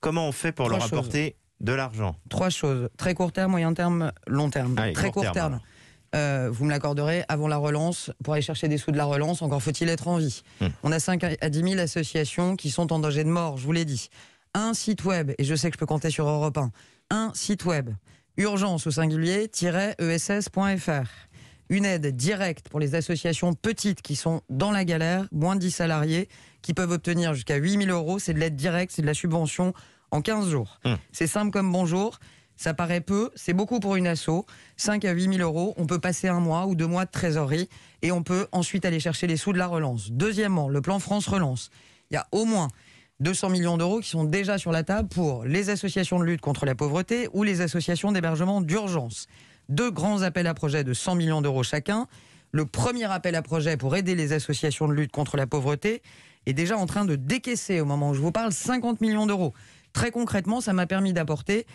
Comment on fait pour Trois leur choses. apporter de l'argent Trois choses. Très court terme, moyen terme, long terme. Allez, Très court court terme, terme. euh, vous me l'accorderez, avant la relance, pour aller chercher des sous de la relance, encore faut-il être en vie. Hmm. On a 5 à 10 000 associations qui sont en danger de mort, je vous l'ai dit. Un site web, et je sais que je peux compter sur Europe 1, un site web, urgence au singulier, ess.fr. Une aide directe pour les associations petites qui sont dans la galère, moins de 10 salariés, qui peuvent obtenir jusqu'à 8 000 euros. C'est de l'aide directe, c'est de la subvention en 15 jours. Hmm. C'est simple comme bonjour. Ça paraît peu, c'est beaucoup pour une asso. 5 à 8 000 euros, on peut passer un mois ou deux mois de trésorerie et on peut ensuite aller chercher les sous de la relance. Deuxièmement, le plan France Relance. Il y a au moins 200 millions d'euros qui sont déjà sur la table pour les associations de lutte contre la pauvreté ou les associations d'hébergement d'urgence. Deux grands appels à projets de 100 millions d'euros chacun. Le premier appel à projet pour aider les associations de lutte contre la pauvreté est déjà en train de décaisser au moment où je vous parle 50 millions d'euros. Très concrètement, ça m'a permis d'apporter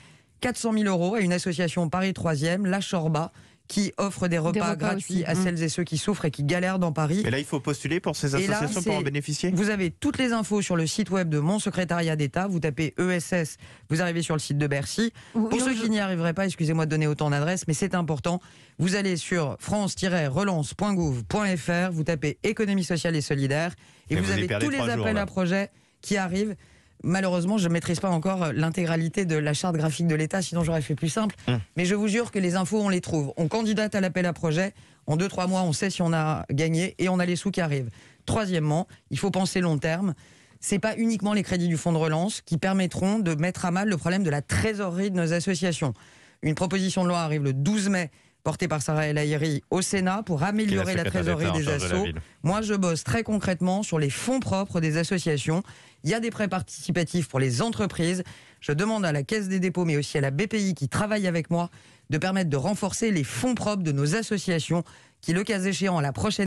400 000 euros à une association Paris 3e, La Chorba, qui offre des repas, repas gratuits aussi. à Mm. celles et ceux qui souffrent et qui galèrent dans Paris. Et là, il faut postuler pour ces là, associations pour en bénéficier? Vous avez toutes les infos sur le site web de mon secrétariat d'État. Vous tapez ESS, vous arrivez sur le site de Bercy. Oui, Pour non, ceux je- qui n'y arriveraient pas, excusez-moi de donner autant d'adresses, mais c'est important. Vous allez sur france-relance.gouv.fr, vous tapez économie sociale et solidaire, et, Et vous, avez tous les appels là. à projets qui arrivent. Malheureusement, je ne maîtrise pas encore l'intégralité de la charte graphique de l'État, sinon j'aurais fait plus simple. Hum. Mais je vous jure que les infos, on les trouve. On candidate à l'appel à projet. En 2-3 mois, on sait si on a gagné et on a les sous qui arrivent. Troisièmement, il faut penser long terme. C'est pas uniquement les crédits du fonds de relance qui permettront de mettre à mal le problème de la trésorerie de nos associations. Une proposition de loi arrive le 12 mai, portée par Sarah El Haïry au Sénat pour améliorer la trésorerie des de assos. Moi, je bosse très concrètement sur les fonds propres des associations. Il y a des prêts participatifs pour les entreprises. Je demande à la Caisse des dépôts, mais aussi à la BPI qui travaille avec moi, de permettre de renforcer les fonds propres de nos associations qui, le cas échéant, à la prochaine